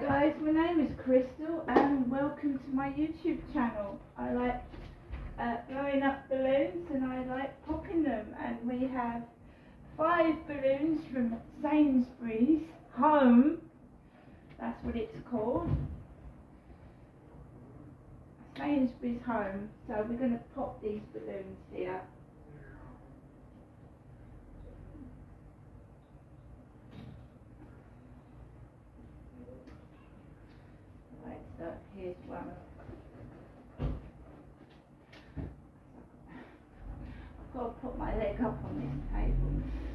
Guys, my name is Crystal and welcome to my YouTube channel. I like uh, blowing up balloons and I like popping them and we have five balloons from Sainsbury's Home, that's what it's called. Sainsbury's Home, so we're going to pop these balloons here. here's one. I've got to put my leg up on this table.